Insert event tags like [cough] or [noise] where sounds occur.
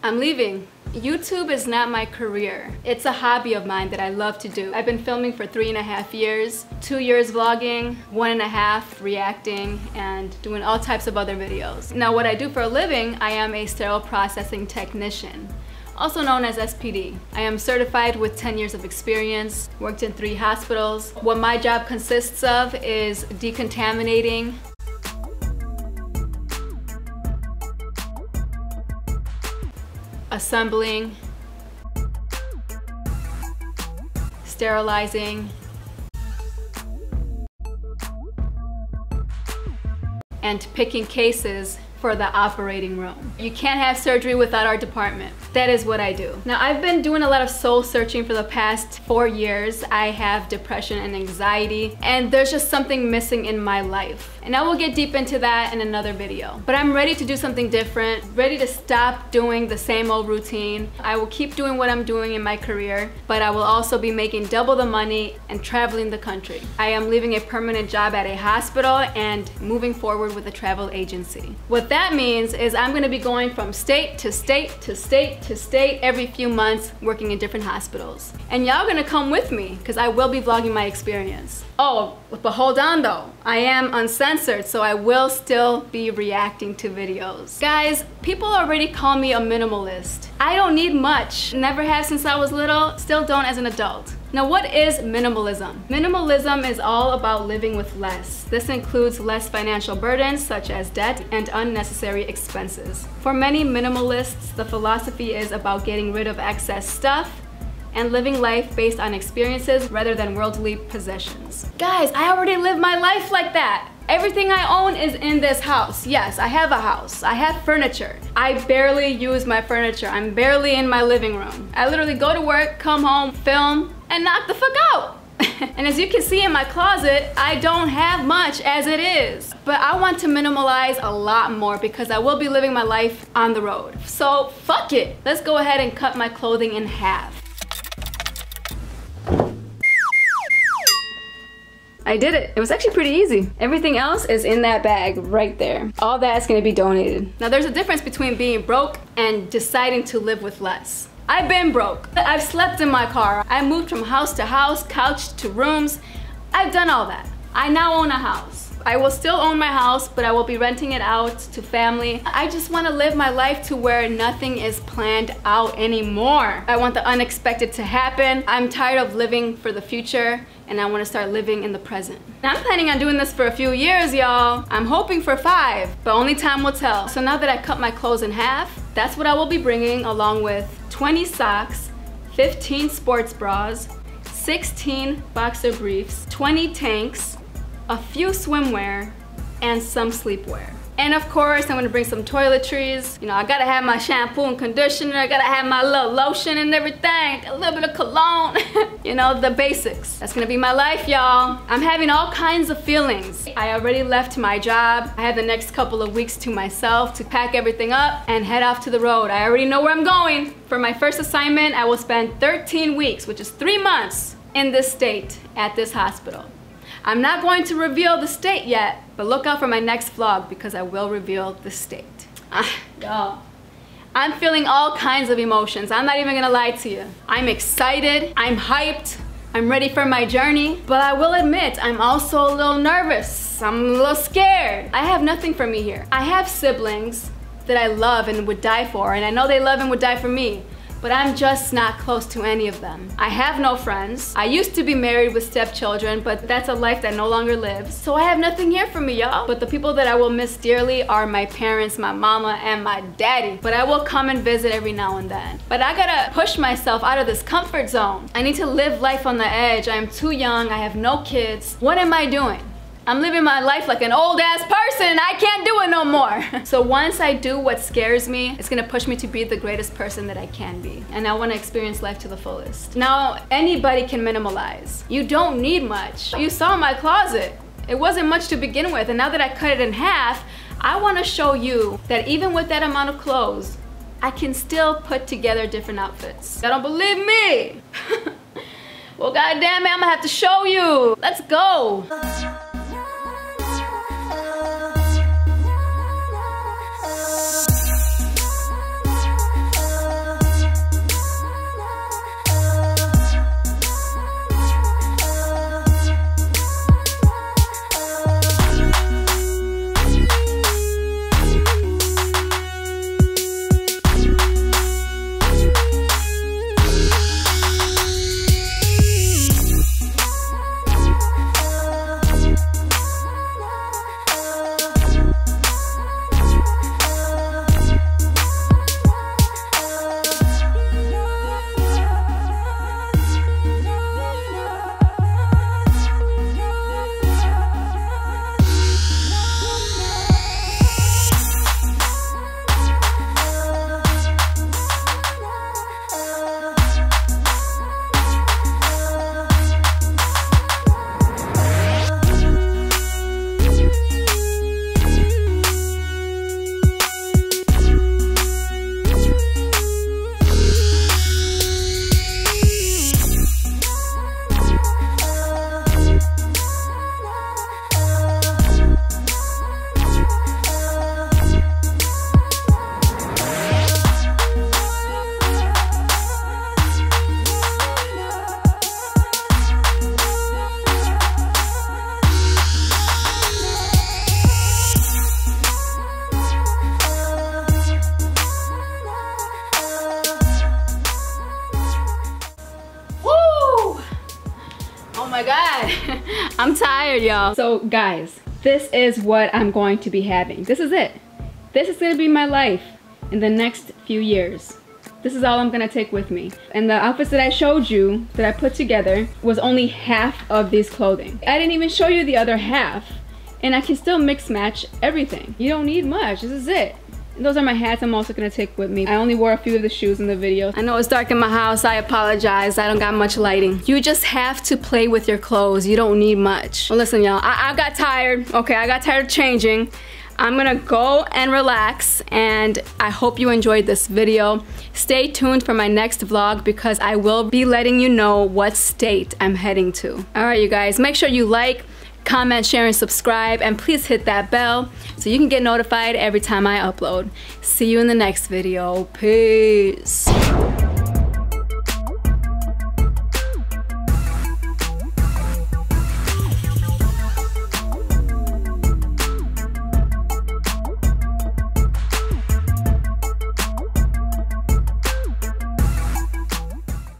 I'm leaving. YouTube is not my career. It's a hobby of mine that I love to do. I've been filming for three and a half years, two years vlogging, one and a half reacting, and doing all types of other videos. Now what I do for a living, I am a sterile processing technician also known as SPD. I am certified with 10 years of experience, worked in three hospitals. What my job consists of is decontaminating, assembling, sterilizing, and picking cases for the operating room. You can't have surgery without our department. That is what I do. Now I've been doing a lot of soul searching for the past four years. I have depression and anxiety and there's just something missing in my life. And I will get deep into that in another video. But I'm ready to do something different, ready to stop doing the same old routine. I will keep doing what I'm doing in my career, but I will also be making double the money and traveling the country. I am leaving a permanent job at a hospital and moving forward with a travel agency. That means is I'm gonna be going from state to state to state to state every few months working in different hospitals. And y'all gonna come with me because I will be vlogging my experience. Oh, but hold on though. I am uncensored, so I will still be reacting to videos. Guys, people already call me a minimalist. I don't need much. Never have since I was little, still don't as an adult. Now what is minimalism? Minimalism is all about living with less. This includes less financial burdens such as debt and unnecessary expenses. For many minimalists, the philosophy is about getting rid of excess stuff and living life based on experiences rather than worldly possessions. Guys, I already live my life like that. Everything I own is in this house. Yes, I have a house. I have furniture. I barely use my furniture. I'm barely in my living room. I literally go to work, come home, film, and knock the fuck out. [laughs] and as you can see in my closet, I don't have much as it is. But I want to minimalize a lot more because I will be living my life on the road. So fuck it. Let's go ahead and cut my clothing in half. I did it. It was actually pretty easy. Everything else is in that bag right there. All that's gonna be donated. Now there's a difference between being broke and deciding to live with less. I've been broke. I've slept in my car. I moved from house to house, couch to rooms. I've done all that. I now own a house. I will still own my house, but I will be renting it out to family. I just want to live my life to where nothing is planned out anymore. I want the unexpected to happen. I'm tired of living for the future and I want to start living in the present. Now, I'm planning on doing this for a few years, y'all. I'm hoping for five, but only time will tell. So now that I cut my clothes in half, that's what I will be bringing along with 20 socks, 15 sports bras, 16 boxer briefs, 20 tanks, a few swimwear, and some sleepwear. And of course, I'm gonna bring some toiletries. You know, I gotta have my shampoo and conditioner. I gotta have my little lotion and everything. A little bit of cologne. [laughs] you know, the basics. That's gonna be my life, y'all. I'm having all kinds of feelings. I already left my job. I have the next couple of weeks to myself to pack everything up and head off to the road. I already know where I'm going. For my first assignment, I will spend 13 weeks, which is three months, in this state at this hospital. I'm not going to reveal the state yet, but look out for my next vlog because I will reveal the state. Ah, y'all. I'm feeling all kinds of emotions. I'm not even gonna lie to you. I'm excited, I'm hyped, I'm ready for my journey, but I will admit I'm also a little nervous. I'm a little scared. I have nothing for me here. I have siblings that I love and would die for, and I know they love and would die for me but I'm just not close to any of them. I have no friends. I used to be married with stepchildren, but that's a life that no longer lives. So I have nothing here for me, y'all. But the people that I will miss dearly are my parents, my mama, and my daddy. But I will come and visit every now and then. But I gotta push myself out of this comfort zone. I need to live life on the edge. I am too young, I have no kids. What am I doing? I'm living my life like an old ass person. I can't do it no more. [laughs] so once I do what scares me, it's gonna push me to be the greatest person that I can be. And I wanna experience life to the fullest. Now, anybody can minimalize. You don't need much. You saw my closet. It wasn't much to begin with. And now that I cut it in half, I wanna show you that even with that amount of clothes, I can still put together different outfits. Y'all don't believe me? [laughs] well, goddamn it, I'm gonna have to show you. Let's go. My God. [laughs] I'm tired, y'all. So guys, this is what I'm going to be having. This is it. This is gonna be my life in the next few years. This is all I'm gonna take with me. And the outfits that I showed you, that I put together, was only half of these clothing. I didn't even show you the other half. And I can still mix match everything. You don't need much, this is it. Those are my hats I'm also gonna take with me. I only wore a few of the shoes in the video. I know it's dark in my house, I apologize. I don't got much lighting. You just have to play with your clothes. You don't need much. Well, listen y'all, I, I got tired. Okay, I got tired of changing. I'm gonna go and relax and I hope you enjoyed this video. Stay tuned for my next vlog because I will be letting you know what state I'm heading to. All right, you guys, make sure you like, comment, share, and subscribe, and please hit that bell so you can get notified every time I upload. See you in the next video. Peace.